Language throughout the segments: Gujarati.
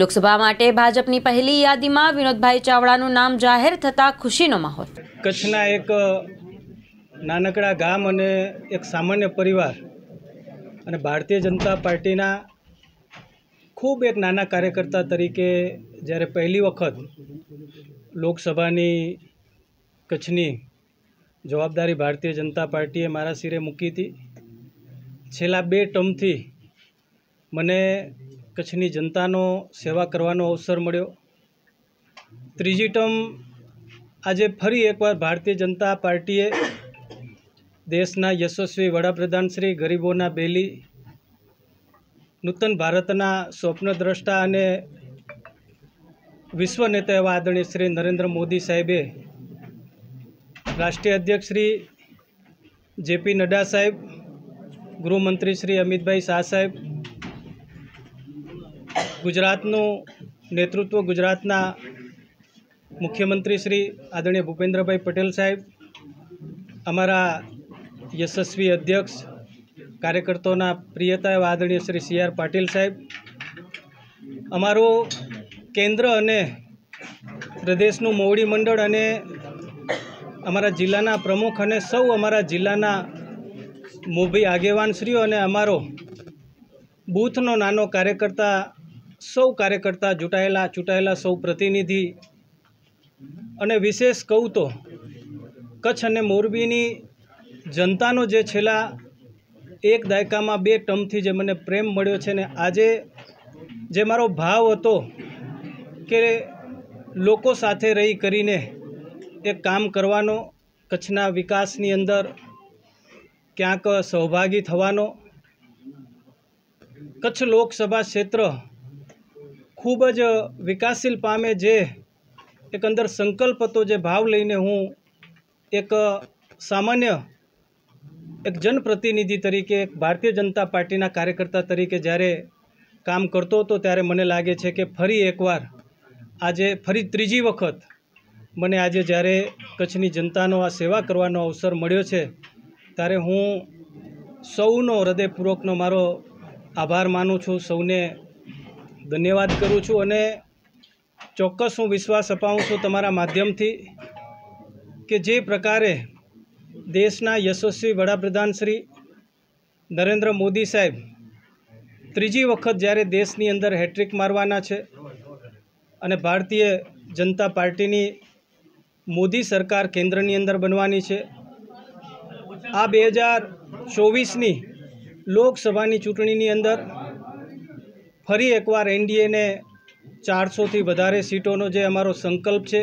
લોકસભા માટે ભાજપની પહેલી યાદીમાં વિનોદભાઈ ચાવડાનું નામ જાહેર થતાં ખુશીનો માહોલ. કચ્છના એક નાનકડા ગામ અને એક સામાન્ય પરિવાર અને ભારતીય જનતા પાર્ટીના ખૂબ એક નાના કાર્યકર્તા તરીકે જ્યારે પહેલી વખત લોકસભાની કચ્છની જવાબદારી ભારતીય જનતા પાર્ટીએ મારા સિરે મૂકી હતી, છેલ્લા બે ટર્મથી મને કચ્છની જનતાનો સેવા કરવાનો અવસર મળ્યો. ત્રીજી ટર્મ, આજે ફરી એકવાર ભારતીય જનતા પાર્ટીએ દેશના યશસ્વી વડાપ્રધાન શ્રી ગરીબોના બેલી, નૂતન ભારતના સ્વપ્નદ્રષ્ટા અને વિશ્વ નેતા એવા આદરણીય શ્રી નરેન્દ્ર મોદી સાહેબે રાષ્ટ્રીય અધ્યક્ષ શ્રી જેપી નડ્ડા સાહેબ, ગૃહમંત્રી શ્રી અમિતભાઈ શાહ સાહેબ ગુજરાતનું નેતૃત્વ ગુજરાતના મુખ્યમંત્રી શ્રી આદરણીય ભૂપેન્દ્રભાઈ પટેલ સાહેબ, અમારા યશસ્વી અધ્યક્ષ કાર્યકર્તાઓના પ્રિયતા એવા આદરણીય શ્રી સી આર પાટીલ સાહેબ, અમારું કેન્દ્ર અને પ્રદેશનું મોવડી મંડળ અને અમારા જિલ્લાના પ્રમુખ અને સૌ અમારા જિલ્લાના મોભી આગેવાનશ્રીઓ અને અમારો બૂથનો નાનો કાર્યકર્તા સૌ કાર્યકર્તા ચૂંટાયેલા ચૂંટાયેલા સૌ પ્રતિનિધિ અને વિશેષ કહું તો કચ્છ અને મોરબીની જનતાનો જે છેલ્લા એક દાયકામાં બે ટર્મથી જે મને પ્રેમ મળ્યો છે ને આજે જે મારો ભાવ હતો કે લોકો સાથે રહી કરીને એક કામ કરવાનો, કચ્છના વિકાસની અંદર ક્યાંક સહભાગી થવાનો, કચ્છ લોકસભા ક્ષેત્ર ખૂબ જ વિકાસશીલ પામે જે એક અંદર સંકલ્પ હતો, જે ભાવ લઈને હું એક સામાન્ય એક જનપ્રતિનિધિ તરીકે, એક ભારતીય જનતા પાર્ટીના કાર્યકર્તા તરીકે જ્યારે કામ કરતો હતો, ત્યારે મને લાગે છે કે ફરી એકવાર આજે, ફરી ત્રીજી વખત મને આજે જ્યારે કચ્છની જનતાનો આ સેવા કરવાનો અવસર મળ્યો છે, ત્યારે હું સૌનો હૃદયપૂર્વકનો મારો આભાર માનું છું, સૌને ધન્યવાદ કરું છું અને ચોક્કસ હું વિશ્વાસ અપાવું છું તમારા માધ્યમથી કે જે પ્રકારે દેશના યશસ્વી વડાપ્રધાન શ્રી નરેન્દ્ર મોદી સાહેબ ત્રીજી વખત જ્યારે દેશની અંદર હેટ્રિક મારવાના છે અને ભારતીય જનતા પાર્ટીની મોદી સરકાર કેન્દ્રની અંદર બનવાની છે, આ બે હજાર ચોવીસની લોકસભાની ચૂંટણીની અંદર ફરી એકવાર એનડીએને ચારસોથી વધારે સીટોનો જે અમારો સંકલ્પ છે,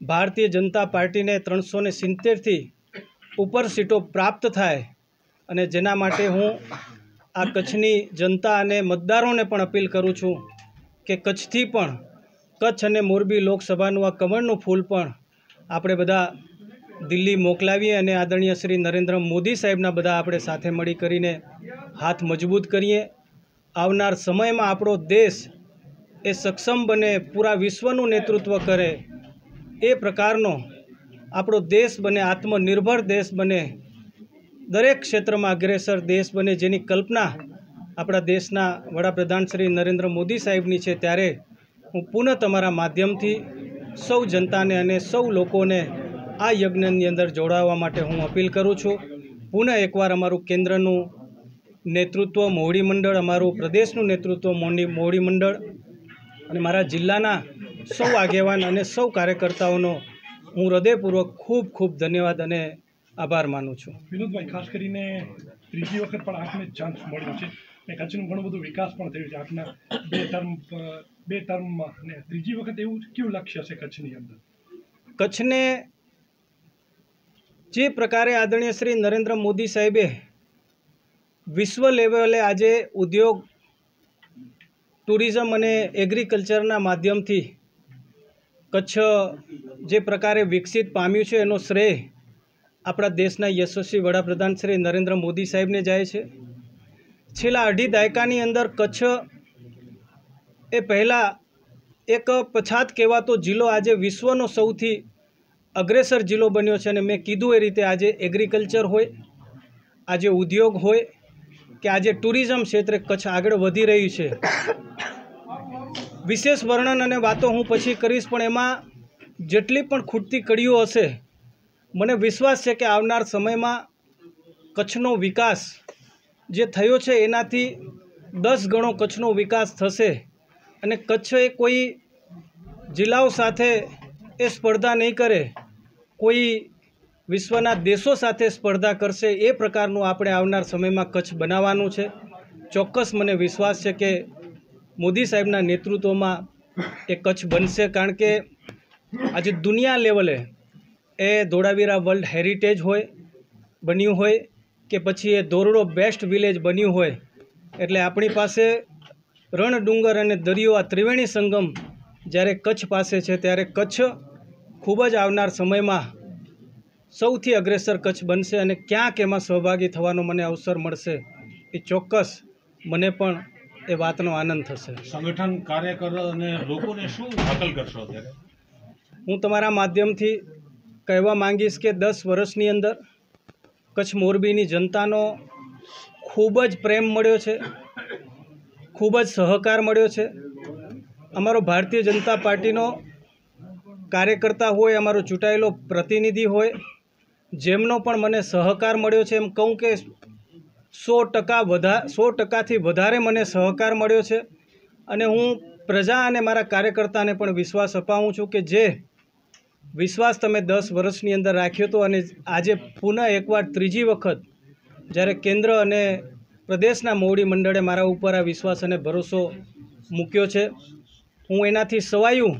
ભારતીય જનતા પાર્ટીને ત્રણસો ને સિત્તેરથી ઉપર સીટો પ્રાપ્ત થાય અને જેના માટે હું આ કચ્છની જનતા અને મતદારોને પણ અપીલ કરું છું કે કચ્છથી પણ, કચ્છ અને મોરબી લોકસભાનું આ કમળનું ફૂલ પણ આપણે બધા દિલ્હી મોકલાવીએ અને આદરણીય શ્રી નરેન્દ્ર મોદી સાહેબના બધા આપણે સાથે મળી કરીને હાથ મજબૂત કરીએ. આવનાર સમયમાં આપણો દેશ એ સક્ષમ બને, પૂરા વિશ્વનું નેતૃત્વ કરે, એ પ્રકારનો આપણો દેશ બને, આત્મનિર્ભર દેશ બને, દરેક ક્ષેત્રમાં અગ્રેસર દેશ બને જેની કલ્પના આપણા દેશના વડાપ્રધાન શ્રી નરેન્દ્ર મોદી સાહેબની છે, ત્યારે હું પુનઃ તમારા માધ્યમથી સૌ જનતાને અને સૌ લોકોને આ યજ્ઞની અંદર જોડાવા માટે હું અપીલ કરું છું. પુનઃ એકવાર અમારું કેન્દ્રનું નેતૃત્વ મોવડી મંડળ અમારું પ્રદેશનું નેતૃત્વ મોડી મોવડી મંડળ અને મારા જિલ્લાના સૌ આગેવાન અને સૌ કાર્યકર્તાઓનો હું હૃદયપૂર્વક ખૂબ ખૂબ ધન્યવાદ અને આભાર માનું છું. વિનોદભાઈ ખાસ કરીને ત્રીજી વખત પણ આપને ચાન્સ મળ્યો છે અને કચ્છનું ઘણું બધું વિકાસ પણ થયું છે આપના બે ટર્મ બે ટર્મમાં અને ત્રીજી વખત એવું કેવું લક્ષ્ય છે કચ્છની અંદર? કચ્છને જે પ્રકારે આદરણીય શ્રી નરેન્દ્ર મોદી સાહેબે વિશ્વ લેવલે આજે ઉદ્યોગ, ટુરિઝમ અને એગ્રીકલ્ચરના માધ્યમથી કચ્છ જે પ્રકારે વિકસિત પામ્યું છે એનો શ્રેય આપણા દેશના યશસ્વી વડાપ્રધાન શ્રી નરેન્દ્ર મોદી સાહેબને જાય છે. છેલ્લા અઢી દાયકાની અંદર કચ્છ એ પહેલાં એક પછાત કહેવાતો જિલ્લો આજે વિશ્વનો સૌથી અગ્રેસર જિલ્લો બન્યો છે અને મેં કીધું એ રીતે આજે એગ્રીકલ્ચર હોય, આજે ઉદ્યોગ હોય કે આજે ટુરિઝમ ક્ષેત્રે કચ્છ આગળ વધી રહ્યું છે. વિશેષ વર્ણન અને વાતો હું પછી કરીશ, પણ એમાં જેટલી પણ ખૂટતી કડીઓ હશે, મને વિશ્વાસ છે કે આવનાર સમયમાં કચ્છનો વિકાસ જે થયો છે એનાથી દસ ગણો કચ્છનો વિકાસ થશે. અને કચ્છ એ કોઈ જિલ્લાઓ સાથે એ સ્પર્ધા નહીં કરે, કોઈ વિશ્વના દેશો સાથે સ્પર્ધા કરશે એ પ્રકારનું આપણે આવનાર સમયમાં કચ્છ બનાવવાનું છે. ચોક્કસ મને વિશ્વાસ છે કે મોદી સાહેબના નેતૃત્વમાં એ કચ્છ બનશે, કારણ કે આજે દુનિયા લેવલે એ ધોળાવીરા વર્લ્ડ હેરિટેજ હોય, બન્યું હોય, કે પછી એ ધોરડો બેસ્ટ વિલેજ બન્યું હોય, એટલે આપણી પાસે રણ ડુંગર અને દરિયો આ ત્રિવેણી સંગમ જ્યારે કચ્છ પાસે છે, ત્યારે કચ્છ ખૂબ જ આવનાર સમયમાં સૌથી અગ્રેસર કચ્છ બનશે અને ક્યાંક એમાં સહભાગી થવાનો મને અવસર મળશે એ ચોક્કસ મને પણ એ વાતનો આનંદ થશે. સંગઠન કાર્યકરો અને લોકોને શું હાકલ કરશો અત્યારે? હું તમારા માધ્યમથી કહેવા માંગીશ કે દસ વર્ષની અંદર કચ્છ મોરબીની જનતાનો ખૂબ જ પ્રેમ મળ્યો છે ખૂબ જ સહકાર મળ્યો છે. અમારો ભારતીય જનતા પાર્ટીનો કાર્યકર્તા હોય અમારો ચૂંટાયેલો પ્રતિનિધિ હોય જેમનો પણ મને સહકાર મળ્યો છે, એમ કહું કે સો ટકા વધા, સો ટકાથી વધારે મને સહકાર મળ્યો છે. અને હું પ્રજા અને મારા કાર્યકર્તાને પણ વિશ્વાસ અપાવું છું કે જે વિશ્વાસ તમે દસ વર્ષની અંદર રાખ્યો હતો અને આજે પુનઃ એકવાર ત્રીજી વખત જ્યારે કેન્દ્ર અને પ્રદેશના મોવડી મંડળે મારા ઉપર આ વિશ્વાસ અને ભરોસો મૂક્યો છે. હું એનાથી સવાયું.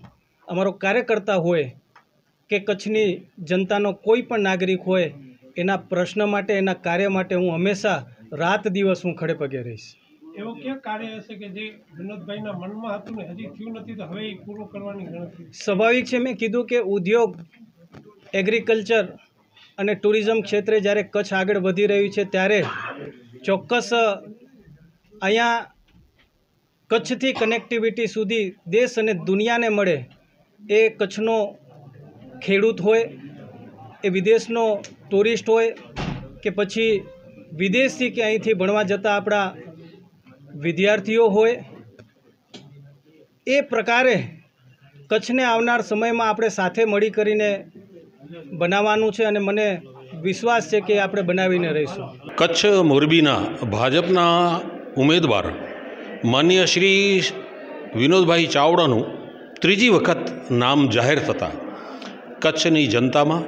અમારો કાર્યકર્તા હોય કે કચ્છની જનતાનો કોઈ પણ નાગરિક હોય એના પ્રશ્ન માટે એના કાર્ય માટે હું હંમેશા રાત દિવસ હું ખડે પગે રહીશ. એવો ક્યાં કાર્ય હશે કે જે વિનોદભાઈના મનમાં હતું ને હજી થયું નથી તો હવે પૂરું કરવાની ગણતરી? સ્વાભાવિક છે મેં કીધું કે ઉદ્યોગ એગ્રીકલ્ચર અને ટુરિઝમ ક્ષેત્રે જ્યારે કચ્છ આગળ વધી રહ્યું છે ત્યારે ચોક્કસ અહીંયા કચ્છથી કનેક્ટિવિટી સુધી દેશ અને દુનિયાને મળે એ કચ્છનો ખેડૂત હોય, એ વિદેશનો ટુરિસ્ટ હોય કે પછી વિદેશથી કે અહીંથી ભણવા જતા આપણા વિદ્યાર્થીઓ હોય, એ પ્રકારે કચ્છને આવનાર સમયમાં આપણે સાથે મળી કરીને બનાવવાનું છે અને મને વિશ્વાસ છે કે આપણે બનાવીને રહીશું. કચ્છ મોરબીના ભાજપના ઉમેદવાર માન્ય શ્રી વિનોદભાઈ ચાવડાનું ત્રીજી વખત નામ જાહેર થતાં કચ્છની જનતામાં,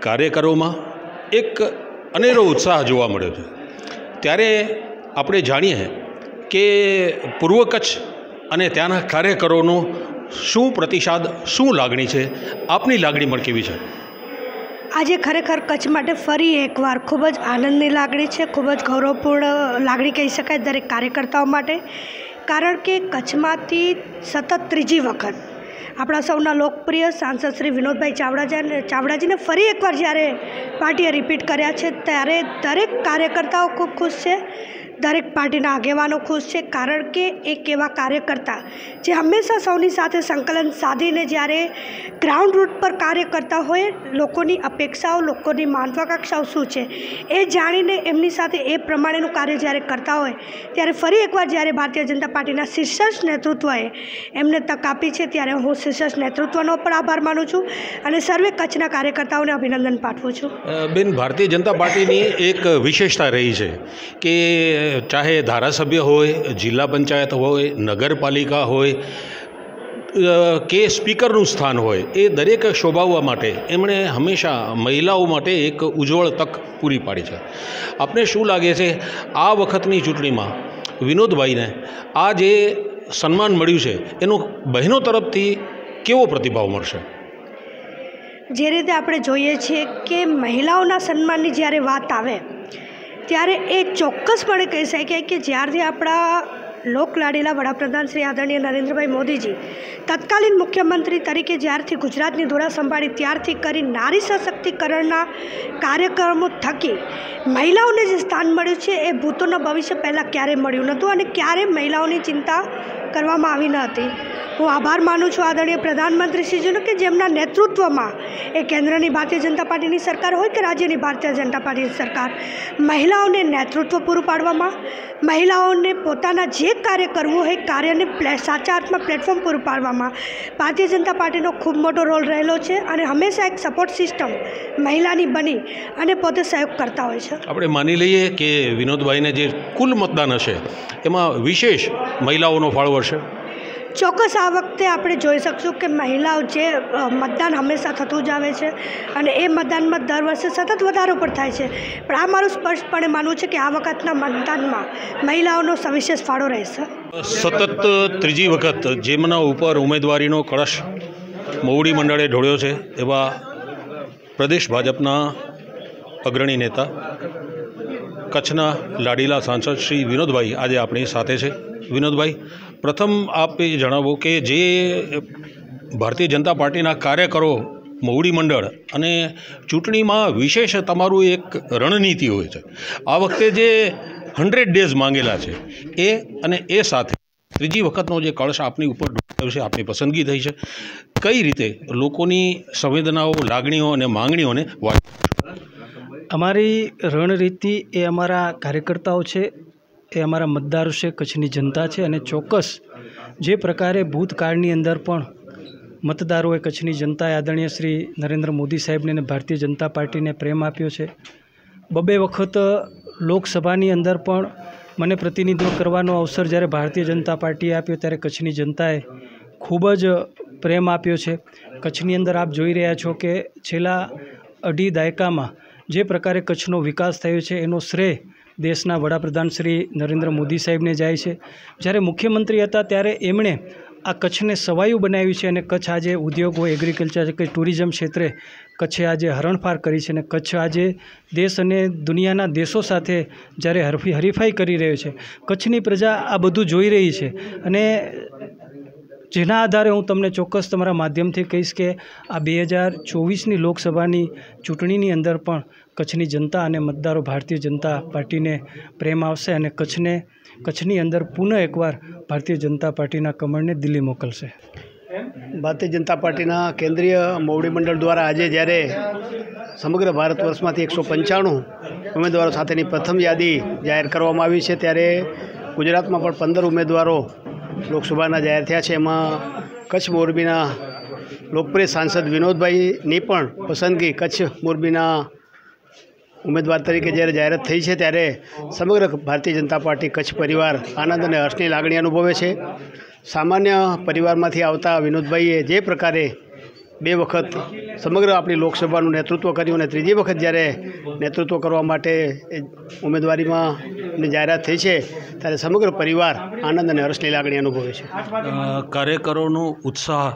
કાર્યકરોમાં એક અનેરો ઉત્સાહ જોવા મળ્યો છે. ત્યારે આપણે જાણીએ કે પૂર્વ કચ્છ અને ત્યાંના કાર્યકરોનો શું પ્રતિસાદ, શું લાગણી છે? આપની લાગણી પણ કેવી છે? આજે ખરેખર કચ્છ માટે ફરી એકવાર ખૂબ જ આનંદની લાગણી છે, ખૂબ જ ગૌરવપૂર્ણ લાગણી કહી શકાય દરેક કાર્યકર્તાઓ માટે. કારણ કે કચ્છમાંથી સતત ત્રીજી વખત આપણા સૌના લોકપ્રિય સાંસદ શ્રી વિનોદભાઈ ચાવડાજા ચાવડાજીને ફરી એકવાર જ્યારે પાર્ટીએ રિપીટ કર્યા છે, ત્યારે દરેક કાર્યકર્તાઓ ખૂબ ખુશ છે. દરેક પાર્ટીના આગેવાનો ખુશ છે કારણ કે એક એવા કાર્યકર્તા જે હંમેશા સૌની સાથે સંકલન સાધીને જ્યારે ગ્રાઉન્ડ રૂટ પર કાર્ય કરતા હોય, લોકોની અપેક્ષાઓ, લોકોની મહત્વાકાંક્ષાઓ શું છે એ જાણીને એમની સાથે એ પ્રમાણેનું કાર્ય જ્યારે કરતા હોય, ત્યારે ફરી એકવાર જ્યારે ભારતીય જનતા પાર્ટીના શીર્ષક નેતૃત્વએ એમને તક આપી છે, ત્યારે હું શીર્ષક નેતૃત્વનો પણ આભાર માનું છું અને સર્વે કચ્છના કાર્યકર્તાઓને અભિનંદન પાઠવું છું. બેન, ભારતીય જનતા પાર્ટીની એક વિશેષતા રહી છે કે ચાહે ધારાસભ્ય હોય જિલ્લા પંચાયત હોય નગરપાલિકા હોય કે સ્પીકરનું સ્થાન હોય, એ દરેક શોભાવવા માટે, એમણે હંમેશા મહિલાઓ માટે એક ઉજ્જવળ તક પૂરી પાડી છે. આપને શું લાગે છે, આ વખતની ચૂંટણીમાં વિનોદભાઈને આ જે સન્માન મળ્યું છે, એનો બહેનો તરફથી કેવો પ્રતિભાવ મળશે? જે રીતે આપણે જોઈએ છીએ કે મહિલાઓના સન્માનની જ્યારે વાત આવે ત્યારે એ ચોક્કસપણે કહી શકાય કે જ્યારથી આપણા લોકલાડીલા વડાપ્રધાન શ્રી આદરણીય નરેન્દ્રભાઈ મોદીજી તત્કાલીન મુખ્યમંત્રી તરીકે જ્યારથી ગુજરાતની ધોરા સંભાળી ત્યારથી કરી નારી સશક્તિકરણના કાર્યક્રમો થકી મહિલાઓને જે સ્થાન મળ્યું છે એ ભૂતોના ભવિષ્ય પહેલાં ક્યારેય મળ્યું નહોતું અને ક્યારેય મહિલાઓની ચિંતા કરવામાં આવી ન હતી. હું આભાર માનું છું આદરણીય પ્રધાનમંત્રીશ્રીજીનો કે જેમના નેતૃત્વમાં એ કેન્દ્રની ભારતીય જનતા પાર્ટીની સરકાર હોય કે રાજ્યની ભારતીય જનતા પાર્ટીની સરકાર, મહિલાઓને નેતૃત્વ પૂરું પાડવામાં, મહિલાઓને પોતાના જે કાર્ય કરવું હોય કાર્યને પ્લે, સાચા અર્થમાં પ્લેટફોર્મ પૂરું પાડવામાં. ભારતીય જનતા પાર્ટીનો ખૂબ મોટો રોલ રહેલો છે અને હંમેશા એક સપોર્ટ સિસ્ટમ મહિલાની બની અને પોતે સહયોગ કરતા હોય છે. આપણે માની લઈએ કે વિનોદભાઈને જે કુલ મતદાન હશે, એમાં વિશેષ મહિલાઓનો ફાળો હશે ચોક્કસ આ વખતે આપણે જોઈ શકશું કે મહિલાઓ જે મતદાન હંમેશા થતું જ આવે છે અને એ મતદાનમાં દર વર્ષે સતત વધારો પણ થાય છે. પણ આ મારું સ્પષ્ટપણે માનવું છે કે આ વખતના મતદાનમાં મહિલાઓનો સવિશેષ ફાળો રહેશે. સતત ત્રીજી વખત જેમના ઉપર ઉમેદવારીનો કળશ મોવડી મંડળે ઢોળ્યો છે એવા પ્રદેશ ભાજપના અગ્રણી નેતા કચ્છના લાડીલા સાંસદ શ્રી વિનોદભાઈ આજે આપણી સાથે છે. વિનોદભાઈ પ્રથમ આપ એ જણાવો કે જે ભારતીય જનતા પાર્ટીના કાર્યકરો મોવડી મંડળ અને ચૂંટણીમાં વિશેષ તમારું એક રણનીતિ હોય છે. આ વખતે જે હંડ્રેડ ડેઝ માંગેલા છે, એ અને એ સાથે ત્રીજી વખતનો જે કળશ આપની ઉપર ઢોળાયો છે, આપની પસંદગી થઈ છે. કઈ રીતે લોકોની સંવેદનાઓ, લાગણીઓ અને માંગણીઓને વાત અમારી રણનીતિ એ અમારા કાર્યકર્તાઓ છે એ અમારા મતદારો છે, કચ્છની જનતા છે અને ચોક્કસ જે પ્રકારે ભૂતકાળની અંદર પણ મતદારોએ કચ્છની જનતાએ આદરણીય શ્રી નરેન્દ્ર મોદી સાહેબને અને ભારતીય જનતા પાર્ટીને પ્રેમ આપ્યો છે. બબે વખત લોકસભાની અંદર પણ મને પ્રતિનિધિત્વ કરવાનો અવસર જ્યારે ભારતીય જનતા પાર્ટીએ આપ્યો ત્યારે કચ્છની જનતાએ ખૂબ જ પ્રેમ આપ્યો છે. કચ્છની અંદર આપ જોઈ રહ્યા છો કે છેલ્લા અઢી દાયકામાં જે પ્રકારે કચ્છનો વિકાસ થયો છે, એનો શ્રેય દેશના વડાપ્રધાન શ્રી નરેન્દ્ર મોદી સાહેબને જાય છે. જ્યારે મુખ્યમંત્રી હતા ત્યારે એમણે આ કચ્છને સવાયું બનાવ્યું છે અને કચ્છ આજે ઉદ્યોગ હોય એગ્રીકલ્ચર કે ટુરિઝમ ક્ષેત્રે કચ્છે આજે હરણફાર કરી છે અને કચ્છ આજે દેશ અને દુનિયાના દેશો સાથે જ્યારે હરફી, હરીફાઈ કરી રહ્યો છે. કચ્છની પ્રજા આ બધું જોઈ રહી છે અને જેના આધારે હું તમને ચોક્કસ તમારા માધ્યમથી કહીશ કે આ બે હજાર ચોવીસની લોકસભાની ચૂંટણીની અંદર પણ કચ્છની જનતા અને મતદારો ભારતીય જનતા પાર્ટીને પ્રેમ આવશે અને કચ્છને, કચ્છની અંદર પુનઃ એકવાર ભારતીય જનતા પાર્ટીના કમળને દિલ્હી મોકલશે. ભારતીય જનતા પાર્ટીના કેન્દ્રીય મોવડી મંડળ દ્વારા આજે જ્યારે સમગ્ર ભારત વર્ષમાંથી એકસો પંચાણું ઉમેદવારો સાથેની પ્રથમ યાદી જાહેર કરવામાં આવી છે, ત્યારે ગુજરાતમાં પણ પંદર ઉમેદવારો લોકસભાના જાહેર થયા છે. એમાં કચ્છ મોરબીના લોકપ્રિય સાંસદ વિનોદભાઈની પણ પસંદગી કચ્છ મોરબીના ઉમેદવાર તરીકે જ્યારે જાહેરાત થઈ છે ત્યારે સમગ્ર ભારતીય જનતા પાર્ટી, કચ્છ પરિવાર, આનંદ અને હર્ષની લાગણી અનુભવે છે. સામાન્ય પરિવારમાંથી આવતા વિનોદભાઈએ જે પ્રકારે બે વખત સમગ્ર આપણી લોકસભાનું નેતૃત્વ કર્યું અને ત્રીજી વખત જ્યારે નેતૃત્વ કરવા માટે ઉમેદવારીમાં જાહેરાત થઈ છે, ત્યારે સમગ્ર પરિવાર આનંદ અને હર્ષની લાગણી અનુભવે છે. કાર્યકરોનો ઉત્સાહ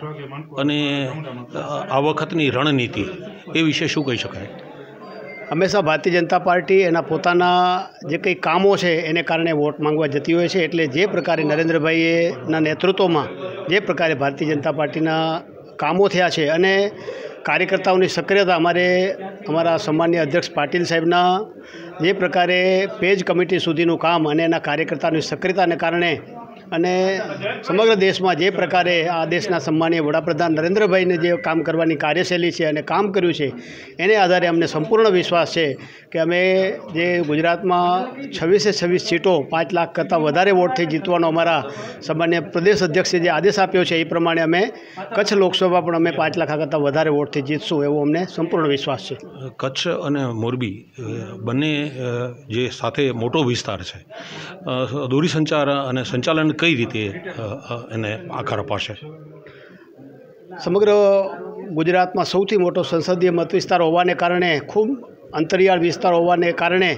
અને આ વખતની રણનીતિ, એ વિશે શું કહી શકાય? હંમેશા ભારતીય જનતા પાર્ટી એના પોતાના જે કંઈ કામો છે એને કારણે વોટ માંગવા જતી હોય છે એટલે જે પ્રકારે નરેન્દ્રભાઈના નેતૃત્વમાં જે પ્રકારે ભારતીય જનતા પાર્ટીના કામો થયા છે અને કાર્યકર્તાઓની સક્રિયતા અમારે અમારા સામાન્ય અધ્યક્ષ પાટીલ સાહેબના જે પ્રકારે પેજ કમિટી સુધીનું કામ અને એના કાર્યકર્તાઓની સક્રિયતાને કારણે અને સમગ્ર દેશમાં જે પ્રકારે આ દેશના સન્માનીય વડાપ્રધાન નરેન્દ્રભાઈને જે કામ કરવાની કાર્યશૈલી છે અને કામ કર્યું છે એને આધારે અમને સંપૂર્ણ વિશ્વાસ છે કે અમે જે ગુજરાતમાં છવ્વીસે છવ્વીસ સીટો પાંચ લાખ કરતાં વધારે વોટથી જીતવાનો અમારા સામાન્ય પ્રદેશ અધ્યક્ષે જે આદેશ આપ્યો છે એ પ્રમાણે અમે કચ્છ લોકસભા પણ અમે પાંચ લાખ કરતાં વધારે વોટથી જીતશું એવો અમને સંપૂર્ણ વિશ્વાસ છે. કચ્છ અને મોરબી બંને જે સાથે મોટો વિસ્તાર છે અ, દૂરસંચાર અને સંચાલન કઈ રીતે એને આકાર અપાશે? સમગ્ર ગુજરાતમાં સૌથી મોટો સંસદીય મત વિસ્તાર હોવાને કારણે, ખૂબ અંતરિયાળ વિસ્તાર હોવાને કારણે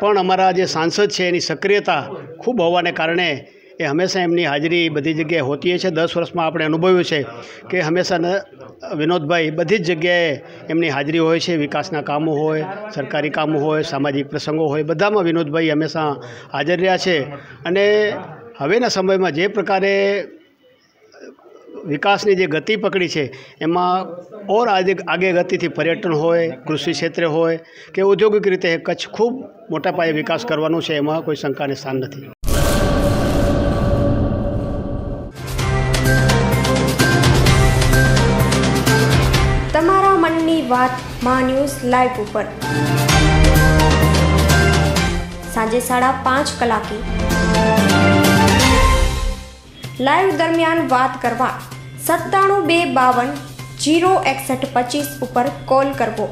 પણ અમારા જે સાંસદ છે એની સક્રિયતા ખૂબ હોવાને કારણે, એ હંમેશા એમની હાજરી બધી જગ્યાએ હોતી છે. દસ વર્ષમાં આપણે અનુભવ્યું છે કે હંમેશા વિનોદભાઈ, બધી જ જગ્યાએ એમની હાજરી હોય છે, વિકાસના કામો હોય, સરકારી કામો હોય, સામાજિક પ્રસંગો હોય, બધામાં વિનોદભાઈ હંમેશા હાજર રહ્યા છે. અને હવેના સમયમાં જે પ્રકારે વિકાસની જે ગતિ પકડી છે, એમાં ઓર આગે આગે ગતિથી પર્યટન હોય, કૃષિ ક્ષેત્રે હોય, કે ઔદ્યોગિક રીતે કચ્છ ખૂબ મોટા પાયે વિકાસ કરવાનું છે, એમાં કોઈ શંકાને સ્થાન નથી. વાત મા ન્યૂઝ લાઈવ ઉપર. સાંજે સાડા પાંચ કલાકે. લાઈવ દરમિયાન વાત કરવા સત્તાણું બે બાવન જીરો એકસઠ પચીસ ઉપર કોલ કરવો.